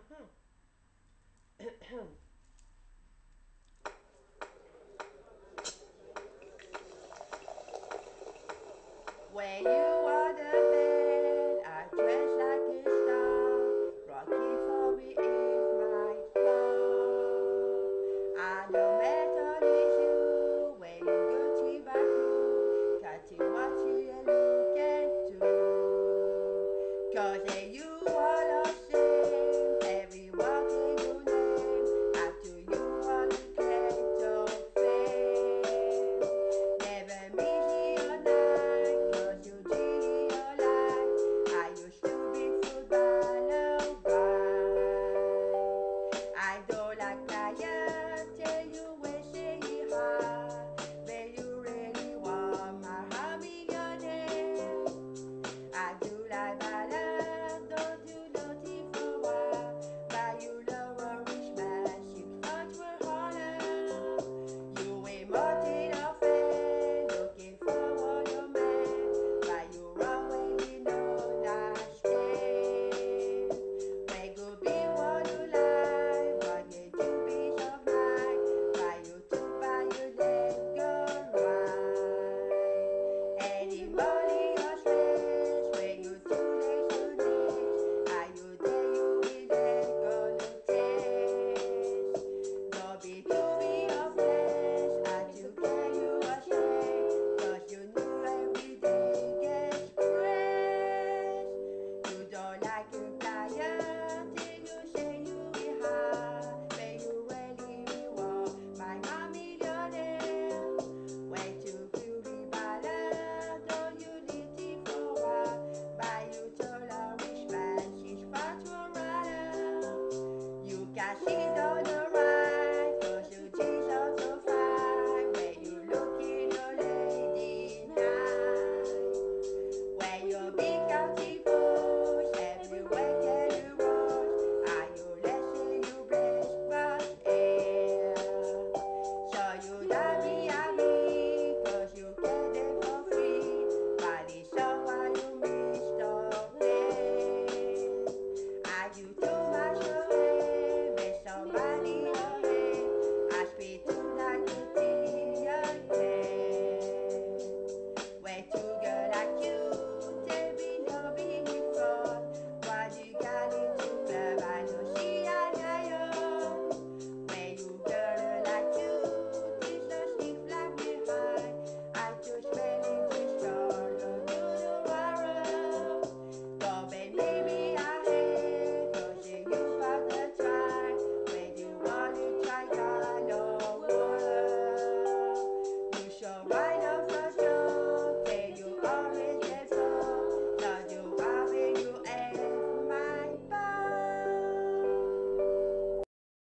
when you are the man I dress like a star Rocky for me is my love I know matter is you When you go to back you Cutting what you look and do. Cause